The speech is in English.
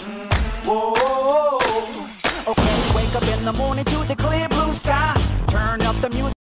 Mm, whoa, whoa. Okay, wake up in the morning to the clear blue sky. Turn up the music.